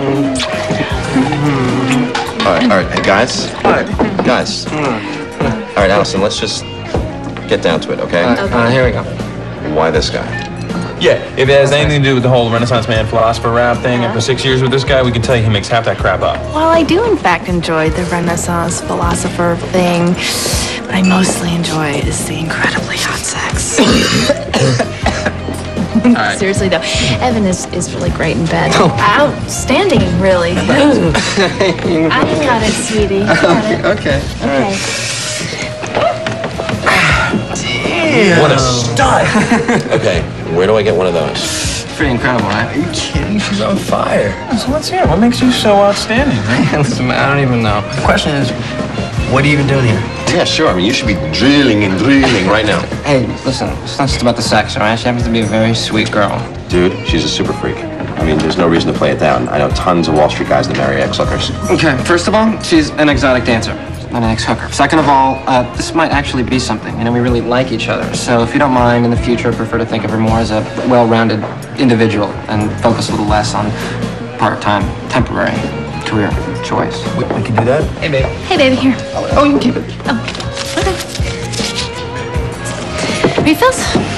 All right, all right, hey guys. All right, guys. All right, Allison, let's just get down to it, okay? Uh, here we go. Why this guy? Yeah, if it has anything to do with the whole Renaissance man philosopher rap thing, after six years with this guy, we can tell you he makes half that crap up. Well, I do in fact enjoy the Renaissance philosopher thing. What I mostly enjoy is the incredibly hot sex. Seriously though, Evan is, is really great in bed. Oh. Outstanding, really. I got it, sweetie. You got it. Okay. Okay. What a oh. stud! Okay, where do I get one of those? Pretty incredible, right? you kidding? She's on fire. So what's here? What makes you so outstanding, man? Listen, man, I don't even know. The question is, what are you even doing here? Yeah, sure. I mean, you should be drilling and drilling right now. Hey, listen, it's not just about the sex, all right? She happens to be a very sweet girl. Dude, she's a super freak. I mean, there's no reason to play it down. I know tons of Wall Street guys that marry ex-hookers. Okay, first of all, she's an exotic dancer, not an ex-hooker. Second of all, uh, this might actually be something. You know, we really like each other. So if you don't mind, in the future, I prefer to think of her more as a well-rounded individual and focus a little less on part-time, temporary career choice. We, we can do that? Hey, babe. Hey, baby, here. Oh, you can keep it. Oh, Okay. Refills?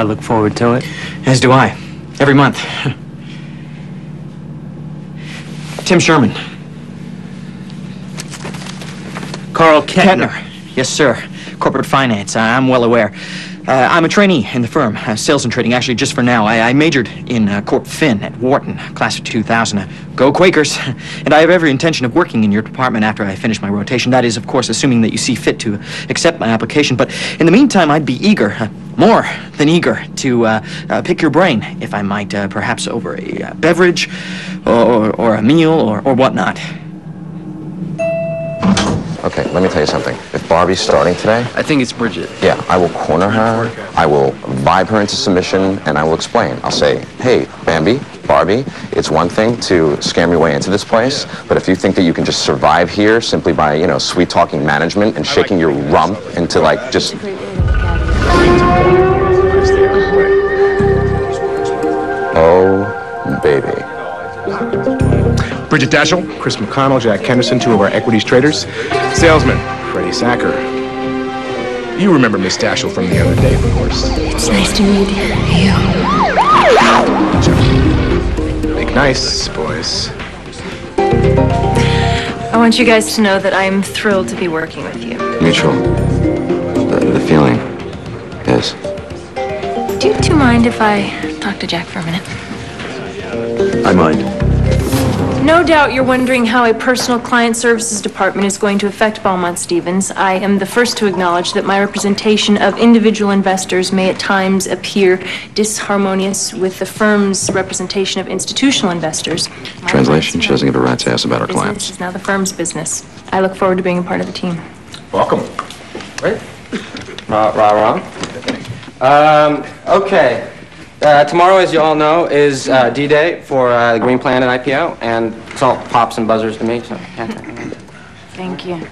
I look forward to it. As do I. Every month. Tim Sherman. Carl Kettner. Yes, sir. Corporate finance. I'm well aware. Uh, I'm a trainee in the firm, uh, sales and trading, actually, just for now. I, I majored in uh, Corp Fin at Wharton, class of 2000. Uh, go Quakers! And I have every intention of working in your department after I finish my rotation. That is, of course, assuming that you see fit to accept my application. But in the meantime, I'd be eager, uh, more than eager, to uh, uh, pick your brain, if I might, uh, perhaps over a uh, beverage or, or, or a meal or, or whatnot. Okay, let me tell you something. If Barbie's starting today, I think it's Bridget. yeah, I will corner her, I will vibe her into submission, and I will explain. I'll say, hey, Bambi, Barbie, it's one thing to scam your way into this place, but if you think that you can just survive here simply by, you know, sweet-talking management and shaking your rump into, like, just... Oh, baby. Bridget Dashel, Chris McConnell, Jack Henderson, two of our equities traders. Salesman, Freddie Sacker. You remember Miss Dashel from the other day, of course. It's nice to meet you. Make nice, boys. I want you guys to know that I am thrilled to be working with you. Mutual. The, the feeling is. Do you two mind if I talk to Jack for a minute? I mind. No doubt you're wondering how a personal client services department is going to affect Beaumont Stevens. I am the first to acknowledge that my representation of individual investors may at times appear disharmonious with the firm's representation of institutional investors. My Translation, she doesn't give a rat's ass about her business clients. is now the firm's business. I look forward to being a part of the team. Welcome. Rah, rah, rah. Um, okay. Uh, tomorrow, as you all know, is uh, D-Day for uh, the Green Planet IPO, and it's all pops and buzzers to me, so... Thank you.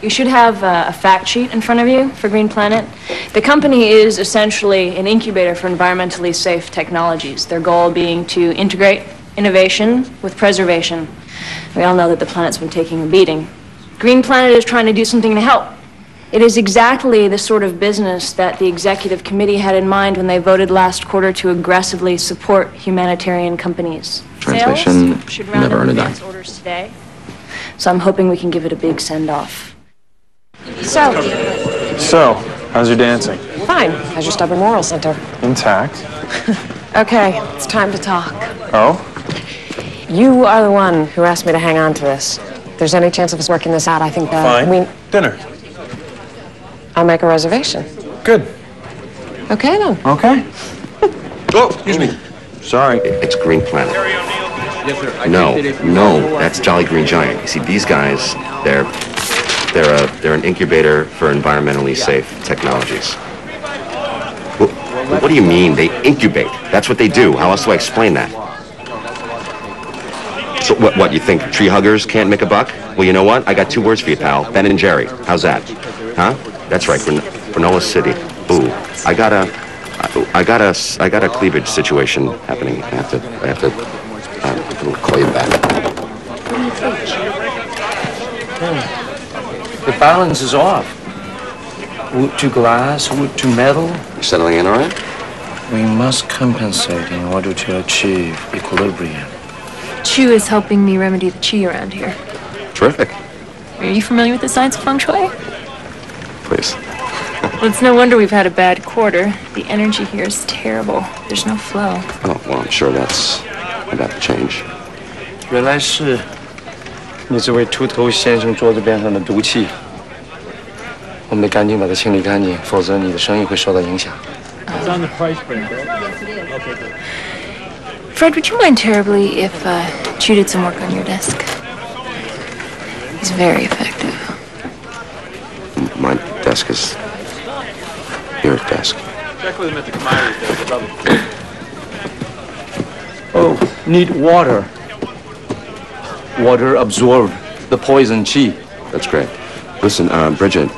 You should have uh, a fact sheet in front of you for Green Planet. The company is essentially an incubator for environmentally safe technologies, their goal being to integrate innovation with preservation. We all know that the planet's been taking a beating. Green Planet is trying to do something to help. It is exactly the sort of business that the executive committee had in mind when they voted last quarter to aggressively support humanitarian companies. Translation, Sales should round never up earn a dime. advance orders today. So I'm hoping we can give it a big send-off. So, So, how's your dancing? fine. How's your stubborn moral center? Intact. Okay, it's time to talk. Oh? You are the one who asked me to hang on to this. If there's any chance of us working this out, I think uh, Fine. we. Dinner. I'll make a reservation. Good. Okay then. Okay. oh, excuse me. Sorry. It's Green Planet. No, no, that's Jolly Green Giant. You see, these guys, they're they're a they're an incubator for environmentally safe technologies. Well, what do you mean they incubate? That's what they do. How else do I explain that? So what? What you think? Tree huggers can't make a buck? Well, you know what? I got two words for you, pal. Ben and Jerry. How's that? Huh? That's right. Gran- Granola City. Ooh, I got a. I- I got a, s- I got a cleavage situation happening. I have to, I have to, uh, call you back. The balance is off. Wood to glass, wood to metal. You settling in all right? We must compensate in order to achieve equilibrium. Chu is helping me remedy the chi around here. Terrific. Are you familiar with the science of feng shui? Please. Well, it's no wonder we've had a bad quarter. The energy here is terrible. There's no flow. Oh, well, I'm sure that's about to change. 原来是你这位秃头先生桌子边上的毒气。我们得赶紧把它清理干净，否则你的生意会受到影响。 Fred, would you mind terribly if uh, Chu did some work on your desk? He's very effective. My desk is your desk. Oh, need water. Water absorb the poison chi. That's great. Listen, uh, Bridget,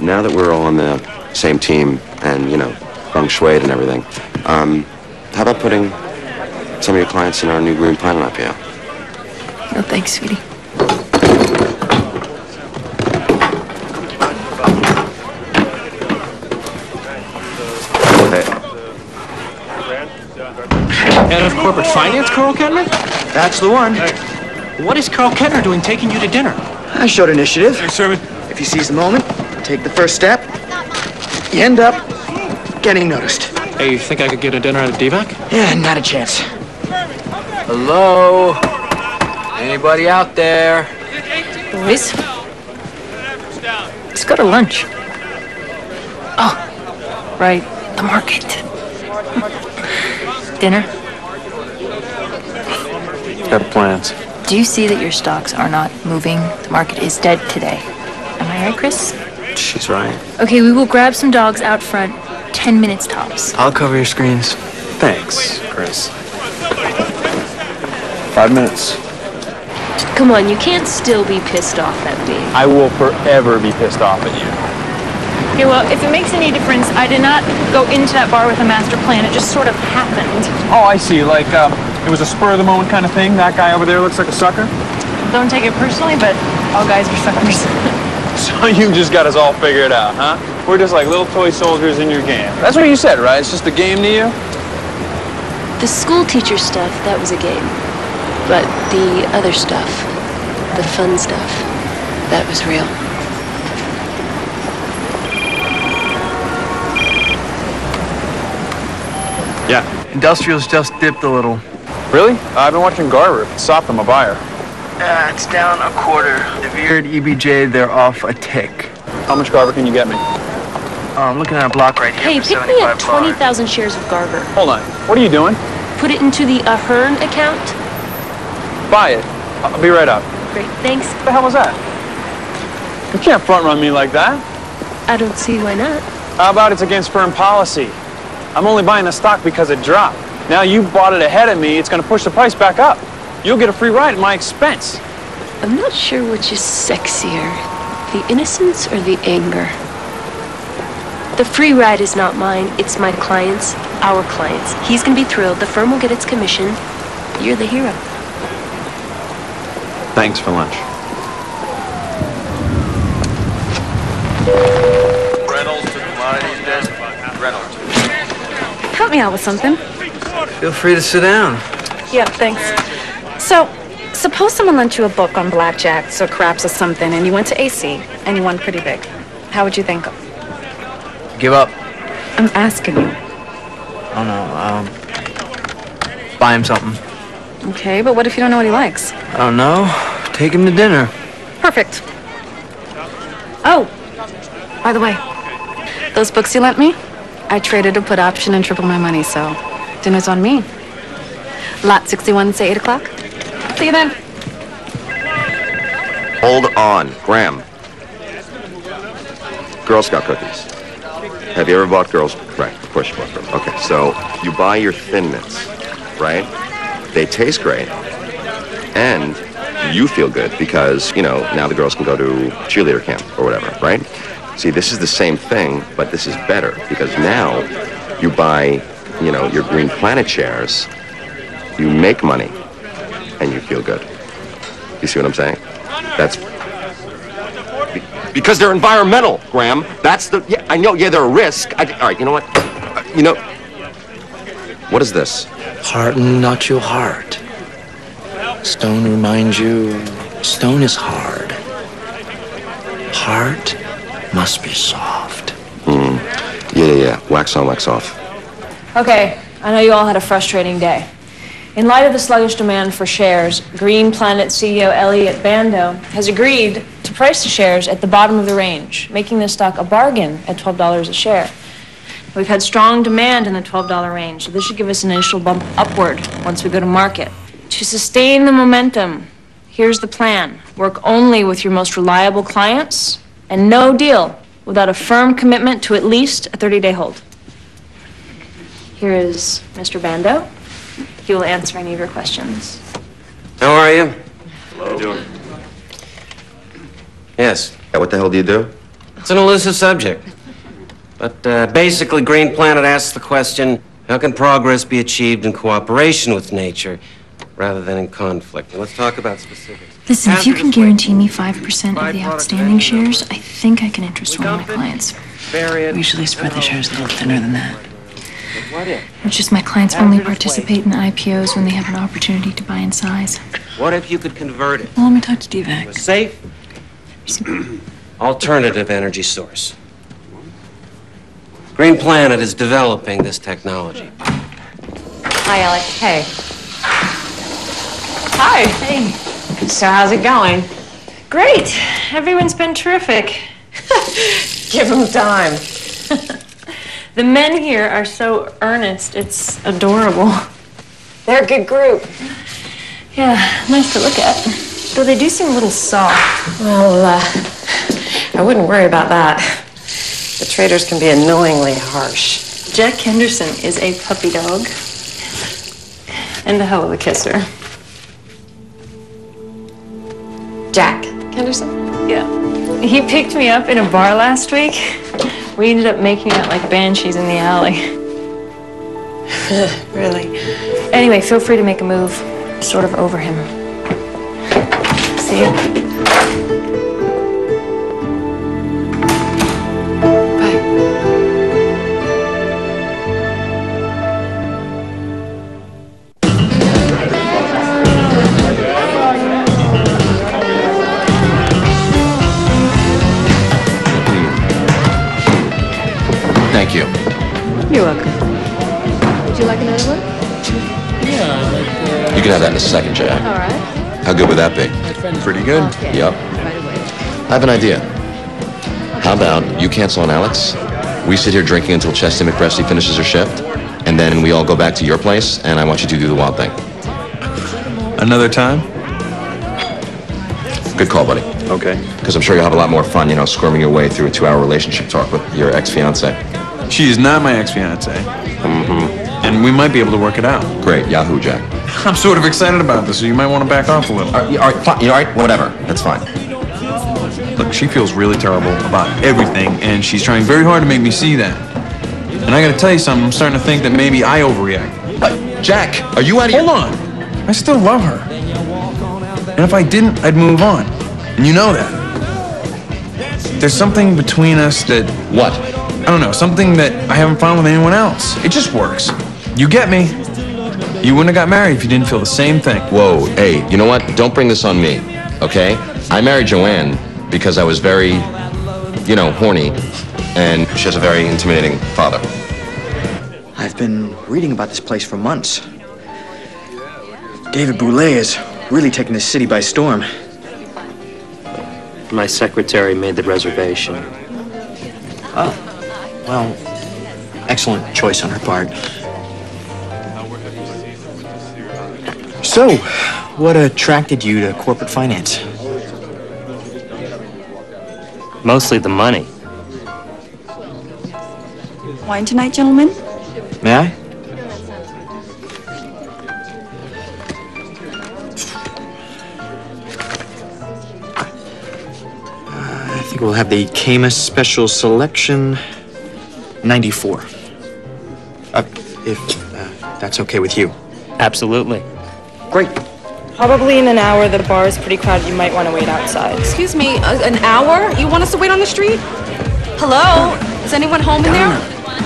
now that we're all on the same team and, you know, feng shui and everything, um, how about putting some of your clients in our new Green Planet IPO? No thanks, sweetie. Corporate finance, Carl Kettner? That's the one. What is Carl Kettner doing taking you to dinner? I showed initiative. Sermon. If he sees the moment, take the first step, you end up getting noticed. Hey, you think I could get a dinner at a DVAC? Yeah, not a chance. Hello? Anybody out there? Boys? Let's go to lunch. Oh, right. The market. Dinner? Got plans. Do you see that your stocks are not moving? The market is dead today. Am I right, Chris? She's right. Okay, we will grab some dogs out front. Ten minutes tops. I'll cover your screens. Thanks, Chris. Five minutes. Come on, you can't still be pissed off at me. I will forever be pissed off at you. Okay, well, if it makes any difference, I did not go into that bar with a master plan. It just sort of happened. Oh, I see. Like, um, it was a spur of the moment kind of thing. That guy over there looks like a sucker. Don't take it personally, but all guys are suckers. So you just got us all figured out, huh? We're just like little toy soldiers in your game. That's what you said, right? It's just a game to you? the school teacher stuff, that was a game. But the other stuff, the fun stuff, that was real. Yeah. Industrials just dipped a little. Really? Uh, I've been watching Garver. It's soft, I'm a buyer. Uh, it's down a quarter. The Veered EBJ, they're off a tick. How much Garver can you get me? Oh, I'm looking at a block right here Hey, for pick me up 75 bucks. 20,000 shares of Garver. Hold on. What are you doing? Put it into the uh, Ahern account. Buy it. I'll be right up. Great, thanks. What the hell was that? You can't front run me like that. I don't see why not. How about it's against firm policy? I'm only buying the stock because it dropped. Now you bought it ahead of me, it's gonna push the price back up. You'll get a free ride at my expense. I'm not sure which is sexier, The innocence or the anger? The free ride is not mine, it's my client's, our client's. He's gonna be thrilled, the firm will get its commission. You're the hero. Thanks for lunch. Reynolds to commodities desk. Reynolds. Help me out with something. Feel free to sit down. Yeah, thanks. So, suppose someone lent you a book on blackjacks or craps or something, and you went to AC and you won pretty big. How would you think? Give up. I'm asking you. I don't know. Um, buy him something. Okay, but what if you don't know what he likes? I don't know. Take him to dinner. Perfect. Oh, by the way, those books you lent me, I traded a put option and triple my money, so dinner's on me. Lot 61, say 8 o'clock. See you then. Hold on, Graham. Girl Scout cookies. Have you ever bought girls? Right, of course you bought them. Okay, so you buy your Thin Mints, right? They taste great, and you feel good because you know now the girls can go to cheerleader camp or whatever, right? See, this is the same thing, but this is better because now you buy, you know, your Green Planet shares, you make money, and you feel good. You see what I'm saying? That's because they're environmental, Graham. That's the. Yeah, I know. Yeah, they're a risk. I, all right. You know what? Uh, You know. What is this? Harden not your heart. Stone reminds you, stone is hard. Heart must be soft. Hmm. Yeah, yeah, yeah. Wax on, wax off. Okay, I know you all had a frustrating day. In light of the sluggish demand for shares, Green Planet CEO Elliot Bando has agreed to price the shares at the bottom of the range, making the stock a bargain at $12 a share. We've had strong demand in the $12 range, so this should give us an initial bump upward once we go to market. To sustain the momentum, here's the plan. Work only with your most reliable clients, and no deal without a firm commitment to at least a 30-day hold. Here is Mr. Bando. He will answer any of your questions. How are you? How you doing? Yes. Yeah, what the hell do you do? It's an elusive subject. But uh, basically, Green Planet asks the question how can progress be achieved in cooperation with nature rather than in conflict? And let's talk about specifics. Listen, if you can guarantee me 5% of the outstanding shares, I think I can interest one of my clients. We usually spread the shares a little thinner than that. What is my clients only participate in IPOs when they have an opportunity to buy in size. What if you could convert it Well, let me talk to to a DVAC. safe, alternative energy source? Green Planet is developing this technology. Hi, Alex. Hey. Hi. Hey. So how's it going? Great. Everyone's been terrific. Give them time. The men here are so earnest. It's adorable. They're a good group. Yeah, nice to look at. Though they do seem a little soft. Well, uh, I wouldn't worry about that. The traders can be annoyingly harsh. Jack Henderson is a puppy dog. And a hell of a kisser. Jack Henderson? Yeah. He picked me up in a bar last week. We ended up making out like banshees in the alley. really? Anyway, feel free to make a move. Sort of over him. See you. I have an idea. How about you cancel on Alex? We sit here drinking until Chesty McBresty finishes her shift, and then we all go back to your place, and I want you to do the wild thing. Another time? Good call, buddy. Okay. Because I'm sure you'll have a lot more fun, you know, squirming your way through a two-hour relationship talk with your ex-fiance. She is not my ex-fiance. Mm-hmm. And we might be able to work it out. Great, Yahoo, Jack. I'm sort of excited about this, so you might want to back off a little. All right, all right, fine, all right, whatever. That's fine. Look, she feels really terrible about everything, and she's trying very hard to make me see that. And I gotta tell you something, I'm starting to think that maybe I overreact. Uh, Jack, are you out of Hold on. I still love her. And if I didn't, I'd move on. And you know that. There's something between us that. What? I don't know, something that I haven't found with anyone else. It just works. You get me. You wouldn't have got married if you didn't feel the same thing. Whoa, hey, you know what? Don't bring this on me, okay? I married Joanne because I was very, you know, horny, and she has a very intimidating father. I've been reading about this place for months. David Bouley has really taken this city by storm. My secretary made the reservation. Oh, well, excellent choice on her part. So, what attracted you to corporate finance? Mostly the money. Wine tonight, gentlemen? May I? Uh, I think we'll have the Caymus Special Selection 94. Uh, if uh, that's okay with you. Absolutely. Great. Probably in an hour, the bar is pretty crowded. You might want to wait outside. Excuse me, uh, an hour? You want us to wait on the street? Hello? Is anyone home in there?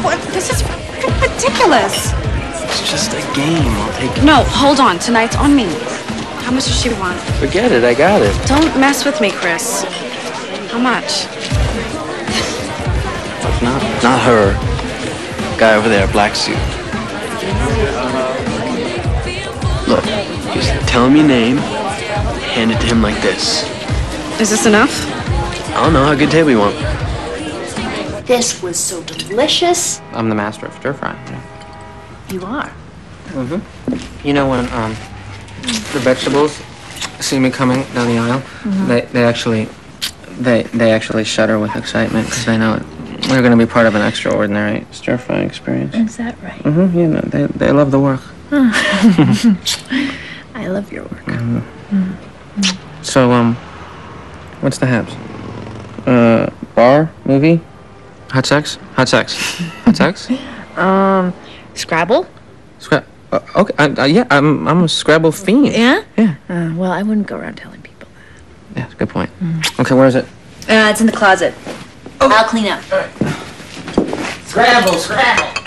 What? This is ridiculous. It's just a game. I'll take it. No, hold on. Tonight's on me. How much does she want? Forget it. I got it. Don't mess with me, Chris. How much? Not, not her. Guy over there, black suit. Tell him your name. Hand it to him like this. Is this enough? I don't know how good table you want. This was so delicious. I'm the master of stir fry. You are. Mm-hmm. You know when um, the vegetables see me coming down the aisle, Mhm. they they actually they they actually shudder with excitement because they know they're going to be part of an extraordinary stir fry experience. Is that right? Mm-hmm. You know they they love the work. I love your work. Mhm. So um, what's the haps? Uh, bar movie, hot sex, hot sex, hot sex. Um, Scrabble? Scrab. Uh, okay. I, uh, yeah, I'm I'm a Scrabble fiend. Yeah? Yeah. Uh, well, I wouldn't go around telling people. That. Yeah, good point. Okay, where is it? Uh, it's in the closet. I'll clean up. Scrabble, Scrabble.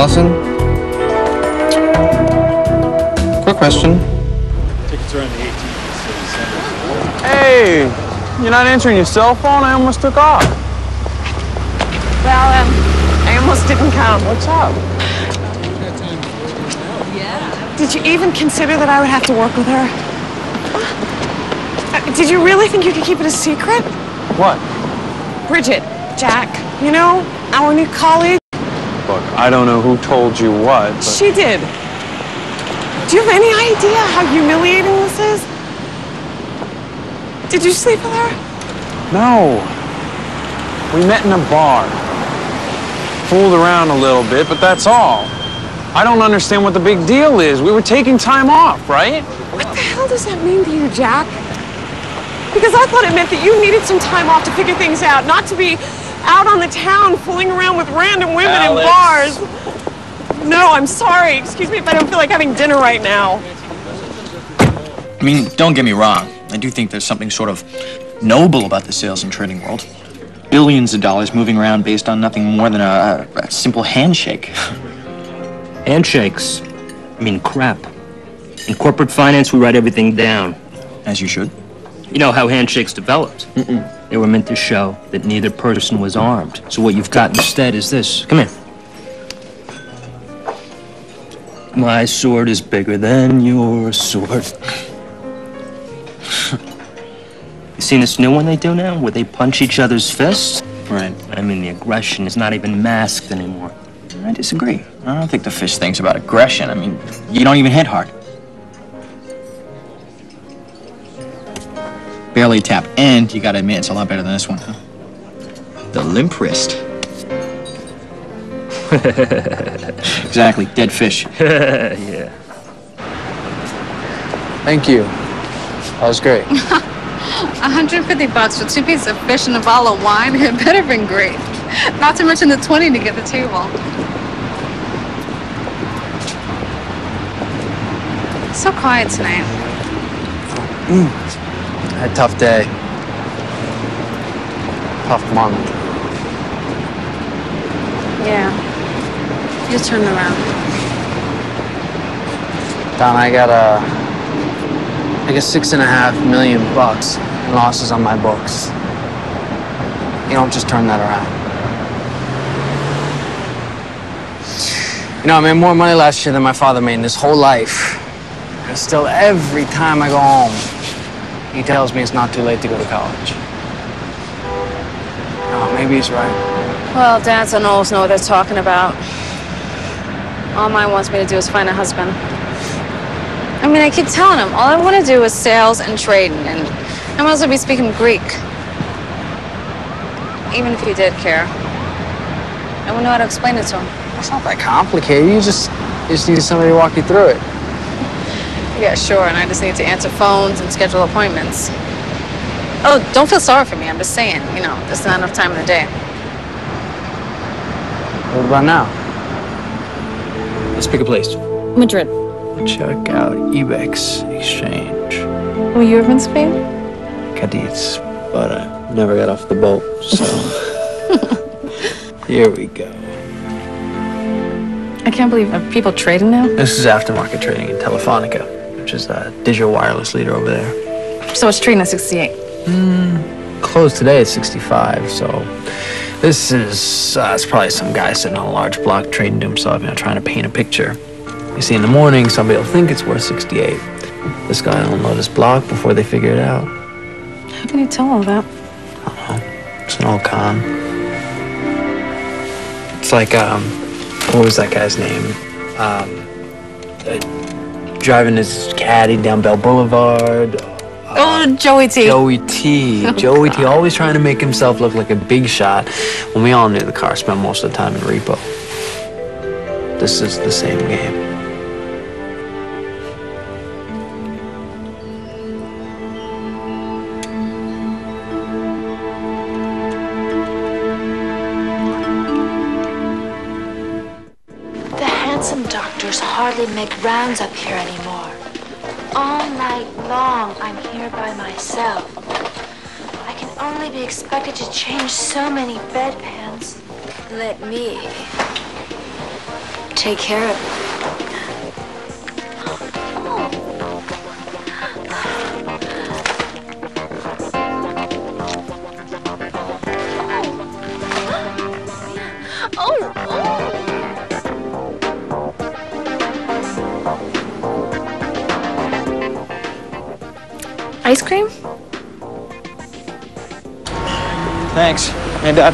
Allison? Quick question. Tickets are on the 18th. Hey, you're not answering your cell phone? I almost took off. Well, um, I almost didn't come. What's up? Did you even consider that I would have to work with her? Uh, Did you really think you could keep it a secret? What? Bridget, Jack, you know, our new colleague, Look, I don't know who told you what, but she did. Do you have any idea how humiliating this is? Did you sleep with her? no. We met in a bar. Fooled around a little bit, but that's all. I don't understand what the big deal is. We were taking time off, right? What the hell does that mean to you, Jack? Because I thought it meant that you needed some time off to figure things out, not to be out on the town fooling around with random women Alex. in bars. No, I'm sorry. Excuse me if I don't feel like having dinner right now. I mean, don't get me wrong. I do think there's something sort of noble about the sales and trading world. Billions of dollars moving around based on nothing more than a, a simple handshake. Handshakes. I mean, crap. In corporate finance, we write everything down. As you should. You know how handshakes developed? They were meant to show that neither person was armed. So what you've got instead is this. Come here. My sword is bigger than your sword. you seen this new one they do now, where they punch each other's fists? Right. I mean, the aggression is not even masked anymore. I disagree. I don't think the fish thing's about aggression. I mean, you don't even hit hard. Barely tap, and you gotta admit it's a lot better than this one, huh? The limp wrist. exactly, dead fish. yeah. Thank you. That was great. 150 bucks for two pieces of fish and a bottle of wine. It better have been great. Not to mention the 20 to get the table. So quiet tonight. Had a tough day. Tough month. Yeah. You turned around. Don, I got a, I guess six and a half million bucks in losses on my books. You don't just turn that around. You know, I made more money last year than my father made in his whole life. And still, every time I go home, he tells me it's not too late to go to college. Oh, maybe he's right. Well, dads don't always know what they're talking about. All mine wants me to do is find a husband. I mean, I keep telling him, all I want to do is sales and trading, and I might as well be speaking Greek. Even if he did care. I wouldn't know how to explain it to him. It's not that complicated. You just, you just need somebody to walk you through it. Yeah, sure, and I just need to answer phones and schedule appointments. Oh, don't feel sorry for me. I'm just saying, you know, there's not enough time in the day. What about now? Let's pick a place. Madrid. Check out Ibex Exchange. Were you ever in Spain? Cadiz, but I never got off the boat, so. Here we go. I can't believe are people trading now. This is aftermarket trading in Telefonica, which is a digital wireless leader over there. So it's trading at 68. Closed today at 65, so this is uh, it's probably some guy sitting on a large block trading to himself, you know, trying to paint a picture. You see, in the morning, somebody will think it's worth 68. This guy will know this block before they figure it out. How can you tell all that? I don't know. It's an old con. It's like, um, what was that guy's name? Um, uh, driving his caddy down Bell Boulevard. oh, Joey T. Joey T. Oh, Joey T. Always trying to make himself look like a big shot when we all knew the car spent most of the time in repo. This is the same game. Myself. I can only be expected to change so many bedpans. Let me take care of it. Thanks. And uh,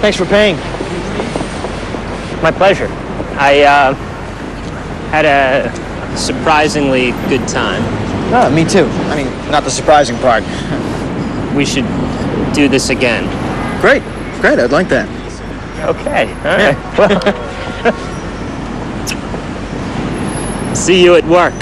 thanks for paying. My pleasure. I uh, had a surprisingly good time. Oh, me too. I mean, not the surprising part. We should do this again. Great, great. I'd like that. Okay. All right. Well, see you at work.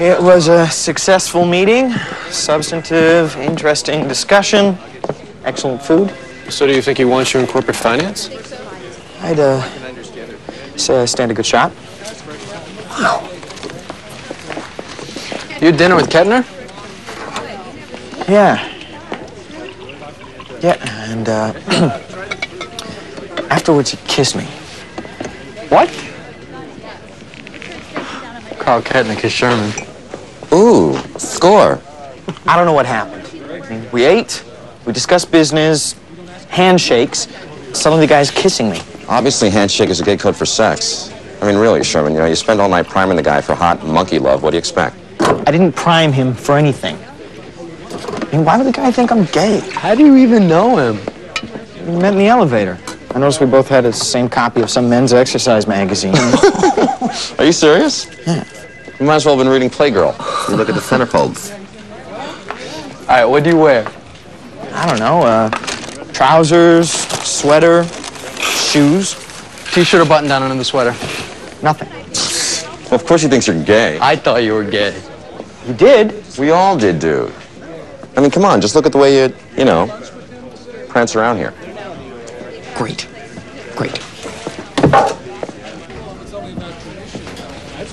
It was a successful meeting, substantive, interesting discussion, excellent food. So do you think he wants you in corporate finance? I'd uh, say I stand a good shot. Wow. You had dinner with Kettner? Yeah. Yeah, and uh, afterwards he kissed me. What? Carl Kettner kissed Sherman. Ooh, score. I don't know what happened. I mean, we ate, we discussed business, handshakes. Suddenly the guy's kissing me. Obviously, handshake is a gay code for sex. I mean, really, Sherman, you know, you spend all night priming the guy for hot monkey love. What do you expect? I didn't prime him for anything. I mean, why would the guy think I'm gay? How do you even know him? We met in the elevator. I noticed we both had the same copy of some men's exercise magazine. Are you serious? Yeah. You might as well have been reading Playgirl. You look at the centerfolds. All right, what do you wear? I don't know. Uh, trousers, sweater, shoes, t-shirt or button down under the sweater. Nothing. Well, of course he thinks you're gay. I thought you were gay. You did? We all did, dude. I mean, come on, just look at the way you, you know, prance around here. Great. Great.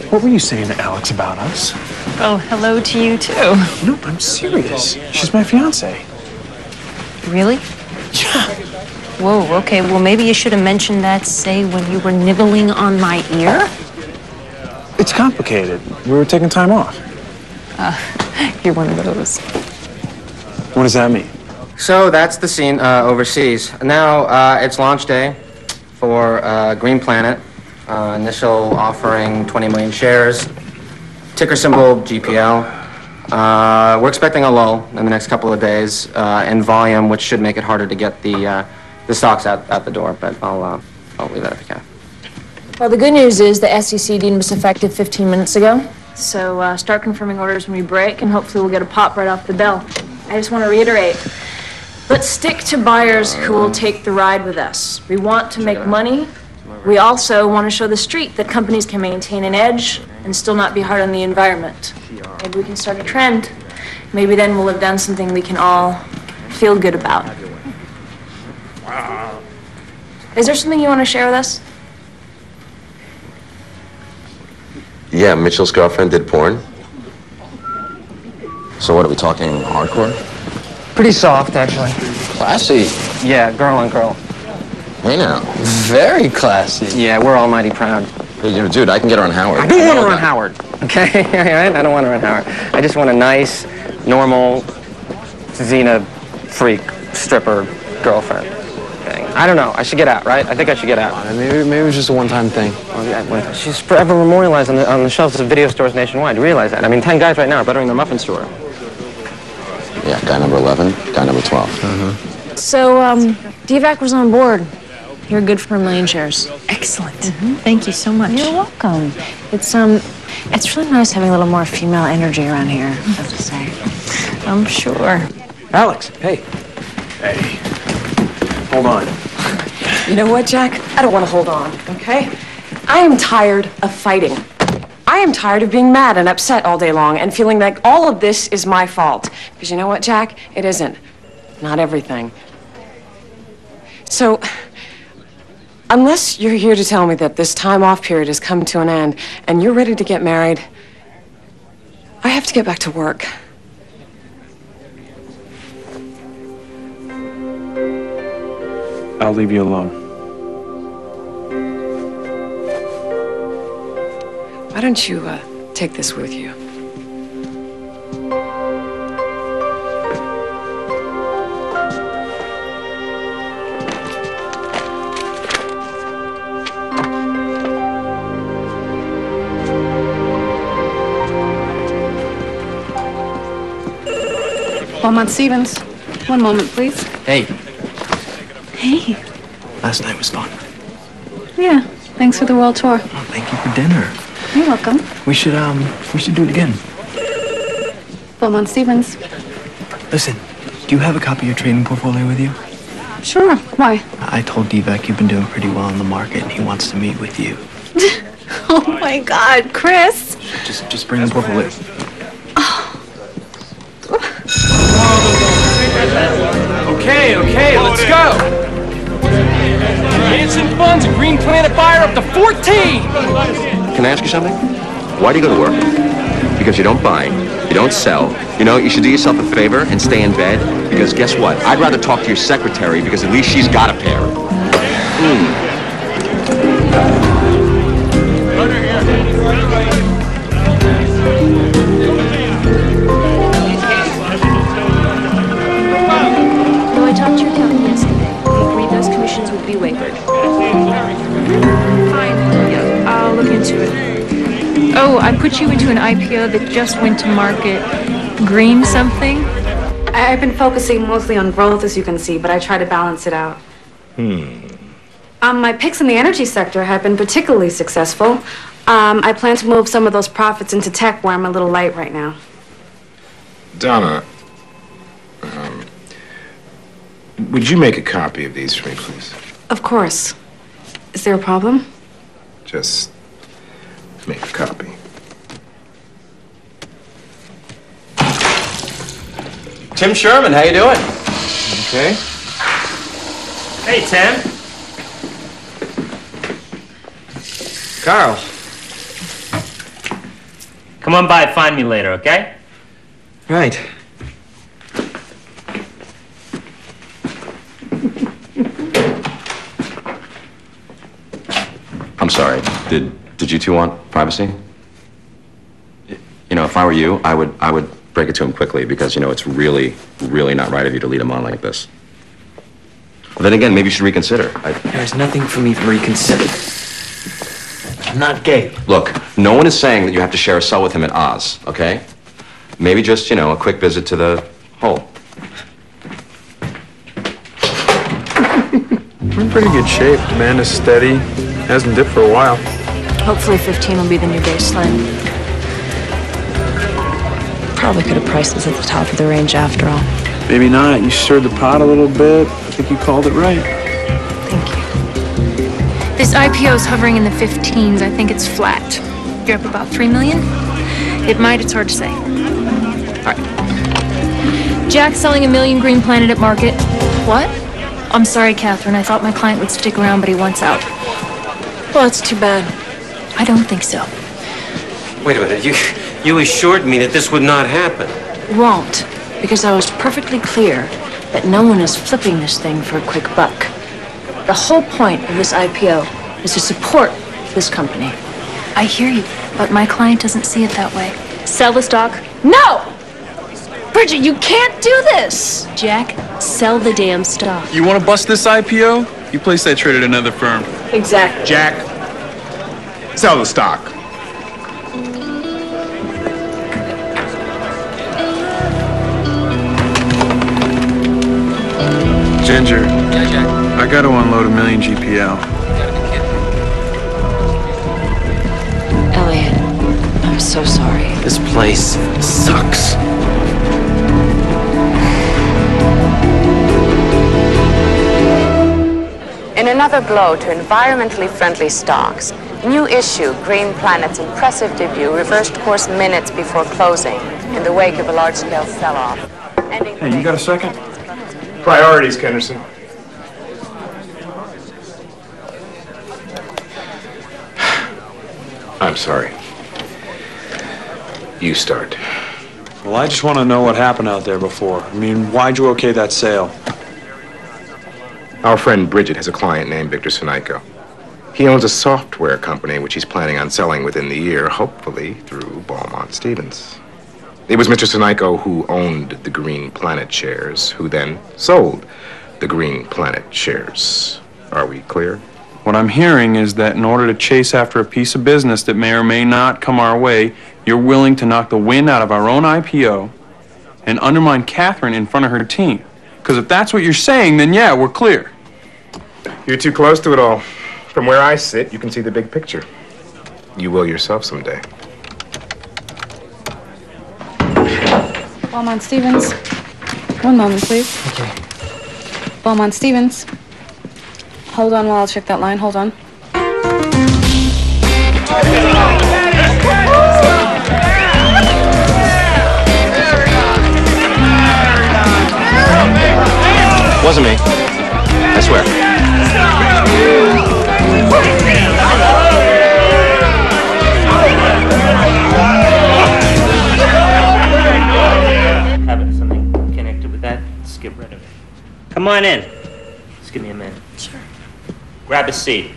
What were you saying to Alex about us? Oh, hello to you too. Nope, I'm serious. She's my fiance. Really? Yeah. Whoa, okay. Well, maybe you should have mentioned that, say, when you were nibbling on my ear. It's complicated. We were taking time off. Uh, you're one of those. What does that mean? So that's the scene uh, overseas. Now uh, it's launch day for uh, Green Planet. Uh, initial offering 20 million shares. Ticker symbol GPL. Uh, we're expecting a lull in the next couple of days uh, in volume, which should make it harder to get the the stocks out, out the door. But I'll I'll leave that at the cap. Well, the good news is the SEC deemed us effective 15 minutes ago. So uh, start confirming orders when we break, and hopefully we'll get a pop right off the bell. I just want to reiterate. Let's stick to buyers who will take the ride with us. We want to make money. We also want to show the street that companies can maintain an edge and still not be hard on the environment. Maybe we can start a trend. Maybe then we'll have done something we can all feel good about. Is there something you want to share with us? Yeah, Mitchell's girlfriend did porn. So what, are we talking hardcore? Pretty soft, actually. Classy. Yeah, girl on girl. Hey now. Very classy. Yeah, we're almighty proud. Hey, you know, dude, I can get her on Howard. I don't want her on Howard, okay? All right? I don't want her on Howard. I just want a nice, normal, Xena freak stripper girlfriend. Thing. I don't know. I should get out, right? I think I should get out. Maybe, maybe it was just a one-time thing. Oh, yeah, one time. She's forever memorialized on the, on the shelves of video stores nationwide. You realize that? I mean, 10 guys right now are buttering their muffins to her. Yeah, guy number 11, guy number 12. Mm-hmm. So, um, DVAC was on board. You're good for a million shares. Excellent. Thank you so much. You're welcome. It's um, it's really nice having a little more female energy around here. I have to say. I'm sure. Alex, hey. Hey. Hold on. You know what, Jack? I don't want to hold on, okay? I am tired of fighting. I am tired of being mad and upset all day long and feeling like all of this is my fault. Because you know what, Jack? It isn't. Not everything. So, unless you're here to tell me that this time off period has come to an end and you're ready to get married, I have to get back to work. I'll leave you alone. Why don't you uh, take this with you? Beaumont Stevens. One moment, please. Hey. Hey. Last night was fun. Yeah. Thanks for the world tour. Thank you for dinner. You're welcome. We should, um, we should do it again. Beaumont Stevens. Listen, do you have a copy of your trading portfolio with you? Sure. Why? I told Devak you've been doing pretty well in the market and he wants to meet with you. oh my God, Chris. Just, just bring the portfolio. Let's go. Hanson Funds Green Planet buyer up to 14. Can I ask you something? Why do you go to work? Because you don't buy, you don't sell. You know, you should do yourself a favor and stay in bed. Because guess what? I'd rather talk to your secretary because at least she's got a pair. Hmm. Oh, I put you into an IPO that just went to market. Green something? I- I've been focusing mostly on growth, as you can see, but I try to balance it out. Hmm. Um, my picks in the energy sector have been particularly successful. Um, I plan to move some of those profits into tech where I'm a little light right now. Donna, um, would you make a copy of these for me, please? Of course. Is there a problem? Just make a copy. Tim Sherman, how you doing? Okay. Hey, Tim. Carl. Come on by, find me later, okay? Right. I'm sorry. Did did you two want privacy? You know, if I were you, I would I would break it to him quickly because you know it's really really not right of you to lead him on like this. Well, then again, maybe you should reconsider. I, There's nothing for me to reconsider. I'm not gay. look, no one is saying that you have to share a cell with him at Oz, okay? Maybe just you know a quick visit to the hole. We're in pretty good shape. Demand is steady. Hasn't dipped for a while. Hopefully 15 will be the new baseline. Probably could have priced this at the top of the range after all. Maybe not. You stirred the pot a little bit. I think you called it right. Thank you. This IPO is hovering in the 15s. I think it's flat. You're up about 3 million? It might, it's hard to say. All right. Jack's selling a million Green Planet at market. What? I'm sorry, Catherine. I thought my client would stick around, but he wants out. Well, that's too bad. I don't think so. Wait a minute. You, you assured me that this would not happen. Won't, because I was perfectly clear that no one is flipping this thing for a quick buck. The whole point of this IPO is to support this company. I hear you, but my client doesn't see it that way. Sell the stock? No! Bridget, you can't do this! Jack, sell the damn stock. You want to bust this IPO? You place that trade at another firm. Exactly. Jack, sell the stock. Ginger. I got to unload a million GPL. Elliot, I'm so sorry. This place sucks. In another blow to environmentally friendly stocks, new issue Green Planet's impressive debut reversed course minutes before closing in the wake of a large-scale sell-off. Hey, you got a second? Priorities, Kenderson. I'm sorry. You start. Well, I just want to know what happened out there before. I mean, why'd you okay that sale? Our friend Bridget has a client named Victor Sinico. He owns a software company which he's planning on selling within the year, hopefully through Beaumont Stevens. It was Mr. Sinico who owned the Green Planet shares, who then sold the Green Planet shares. Are we clear? What I'm hearing is that in order to chase after a piece of business that may or may not come our way, you're willing to knock the wind out of our own IPO and undermine Catherine in front of her team. Because if that's what you're saying, then yeah, we're clear. You're too close to it all. From where I sit, you can see the big picture. You will yourself someday. Beaumont Stevens. One moment, please. Okay. Beaumont Stevens. Hold on while I'll check that line. Hold on. Wasn't me. I swear. Come on in. Just give me a minute. Sure. Grab a seat.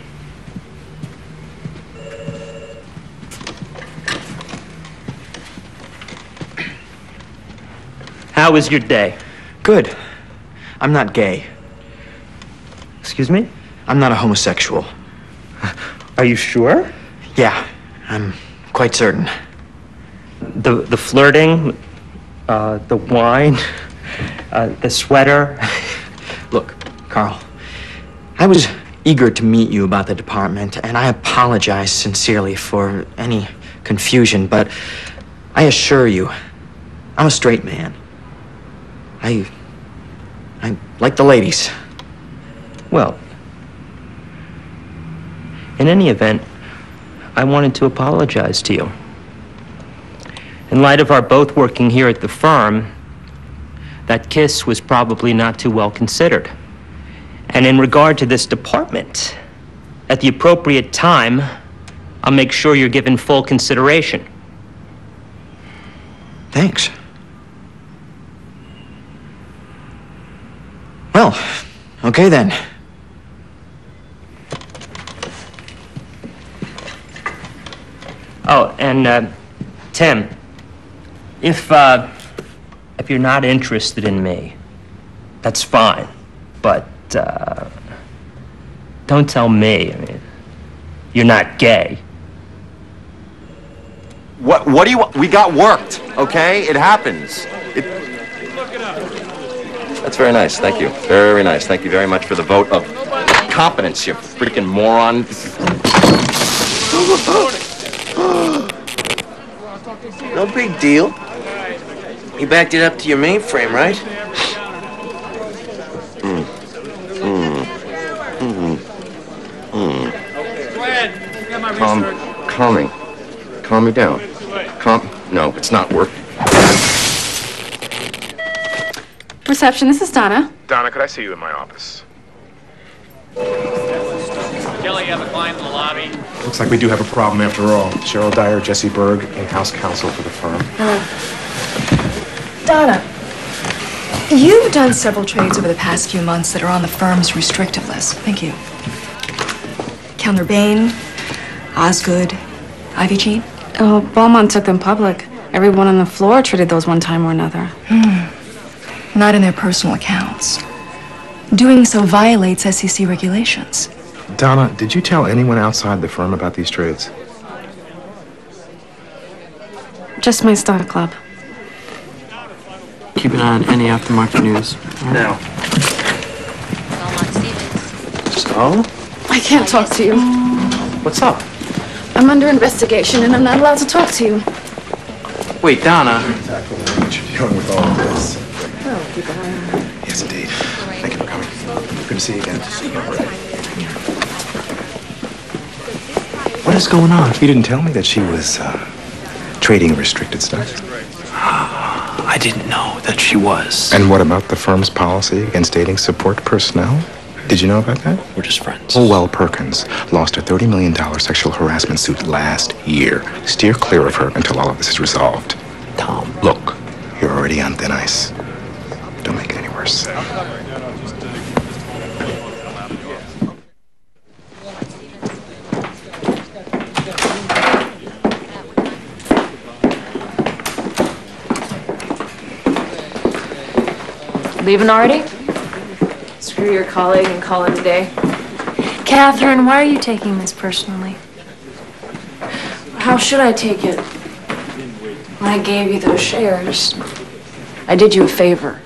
How was your day? Good. I'm not gay. Excuse me? I'm not a homosexual. Are you sure? Yeah, I'm quite certain. The the flirting, uh, the wine, uh, the sweater. Carl, I was eager to meet you about the department, and I apologize sincerely for any confusion, but I assure you, I'm a straight man. I. I like the ladies. Well, in any event, I wanted to apologize to you. In light of our both working here at the firm, that kiss was probably not too well considered. And in regard to this department, at the appropriate time, I'll make sure you're given full consideration. Thanks. Well, okay then. Oh, and uh, Tim, if uh, if you're not interested in me, that's fine. But uh, don't tell me. I mean, you're not gay. What, what do you? We got worked, okay? It happens. It... That's very nice. Thank you. Very nice. Thank you very much for the vote of competence, you freaking moron. No big deal. You backed it up to your mainframe, right? Mm. Mm. Mm. Mm. Calm, calming. Calm me down. Calm. No, it's not working. Reception, this is Donna. Donna, could I see you in my office? Kelly, you have a client in the lobby. Looks like we do have a problem after all. Cheryl Dyer, Jesse Berg, in-house counsel for the firm. Hello. Donna, you've done several trades over the past few months that are on the firm's restrictive list. Thank you. Kellner Bain, Osgood, Ivy Jean. Oh, Beaumont took them public. Everyone on the floor traded those one time or another. Hmm. Not in their personal accounts. Doing so violates SEC regulations. Donna, did you tell anyone outside the firm about these trades? Just my stock club. Keep an eye on any aftermarket news. Now. So? I can't talk to you. What's up? I'm under investigation and I'm not allowed to talk to you. Wait, Donna. What you're dealing with all of this. Oh, keep an eye on her. Yes, indeed. Thank you for coming. Good to see you again. What is going on? You didn't tell me that she was uh, trading restricted stuff. I didn't know that she was. And what about the firm's policy against dating support personnel? Did you know about that? We're just friends. Oh, Holwell Perkins lost a $30 million sexual harassment suit last year. Steer clear of her until all of this is resolved. Tom. Look, you're already on thin ice. Don't make it any worse. Leaving already? Screw your colleague and call it a day. Catherine, why are you taking this personally? How should I take it? When I gave you those shares, I did you a favor.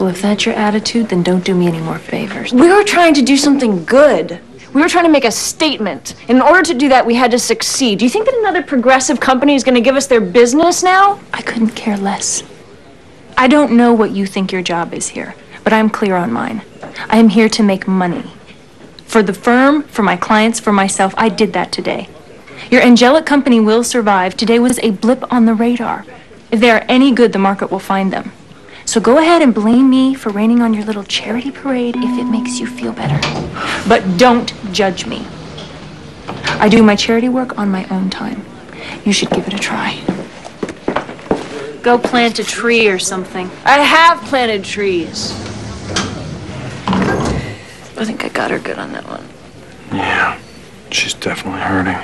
Well, if that's your attitude, then don't do me any more favors. We were trying to do something good. We were trying to make a statement. And in order to do that, we had to succeed. Do you think that another progressive company is going to give us their business now? I couldn't care less. I don't know what you think your job is here, but I'm clear on mine. I am here to make money. For the firm, for my clients, for myself, I did that today. Your angelic company will survive. Today was a blip on the radar. If they are any good, the market will find them. So go ahead and blame me for raining on your little charity parade if it makes you feel better. But don't judge me. I do my charity work on my own time. You should give it a try. Go plant a tree or something. I have planted trees. I think I got her good on that one. Yeah, she's definitely hurting.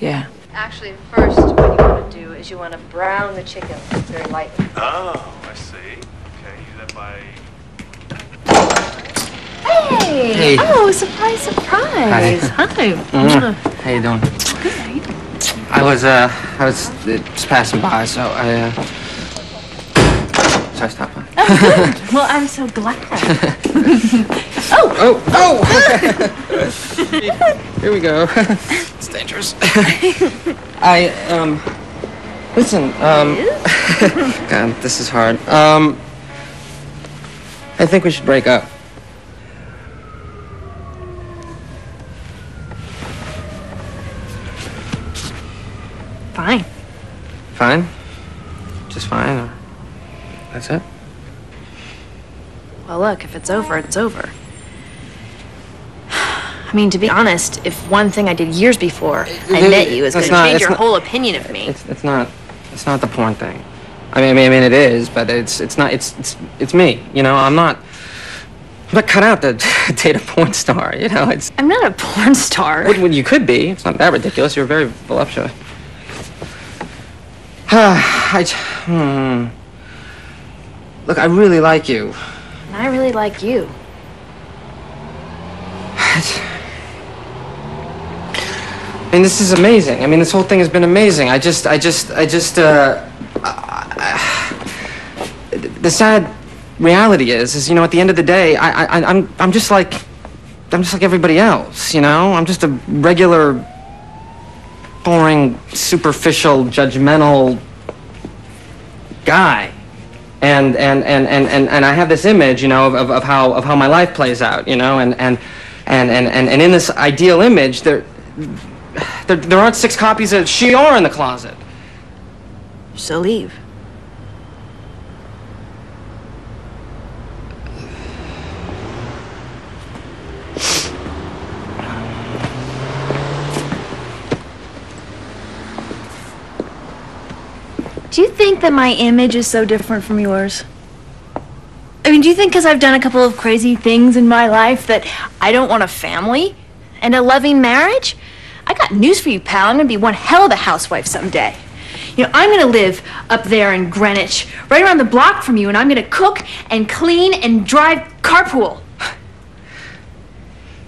Yeah. Actually, first, what you want to do is you want to brown the chicken very lightly. Oh, I see. Okay, do that by. Hey! Hey. Oh, surprise, surprise! Hi. Mm. How you doing? Good. I was, uh, I was uh, just passing by, so I, uh... So I stopped by. Well, I'm so glad. Oh! Oh, oh! Here we go. it's dangerous. I, um, listen, um, God, this is hard. Um, I think we should break up. Fine. Fine? Just fine, or that's it? Well, look, if it's over, it's over. I mean, to be honest, if one thing I did years before I met you is going to change your not- whole opinion of me, It's, it's not, it's not the porn thing. I mean, I mean, I mean, it is, but it's, it's not, it's, it's, it's me. You know, I'm not, I'm not cut out to date a porn star. You know, it's. I'm not a porn star. Well, well, you could be. It's not that ridiculous. You're very voluptuous. I, hmm. Look, I really like you. and I really like you. I mean, this is amazing. I mean, this whole thing has been amazing. I just, I just, I just, uh, the sad reality is, is you know, at the end of the day, I, I, I'm, I'm just like, I'm just like everybody else. You know, I'm just a regular, boring, superficial, judgmental guy. And, and, and, and, and, and I have this image, you know, of, of, how, of how my life plays out, you know, and, and, and, and, and, and in this ideal image, there, there, there aren't six copies of Shior in the closet. So leave. Do you think that my image is so different from yours? I mean, do you think because I've done a couple of crazy things in my life that I don't want a family and a loving marriage? I got news for you, pal. I'm gonna be one hell of a housewife someday. You know, I'm gonna live up there in Greenwich, right around the block from you, and I'm gonna cook and clean and drive carpool.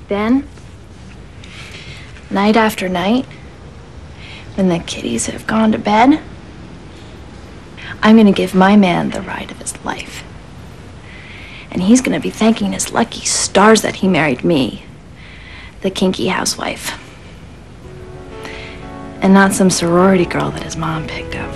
Then, night after night, when the kiddies have gone to bed, I'm gonna give my man the ride of his life. And he's gonna be thanking his lucky stars that he married me, the kinky housewife. And not some sorority girl that his mom picked out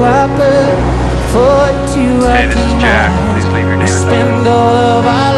back to our birth, forward to Hey, this is Jack. Please leave your name spend all of our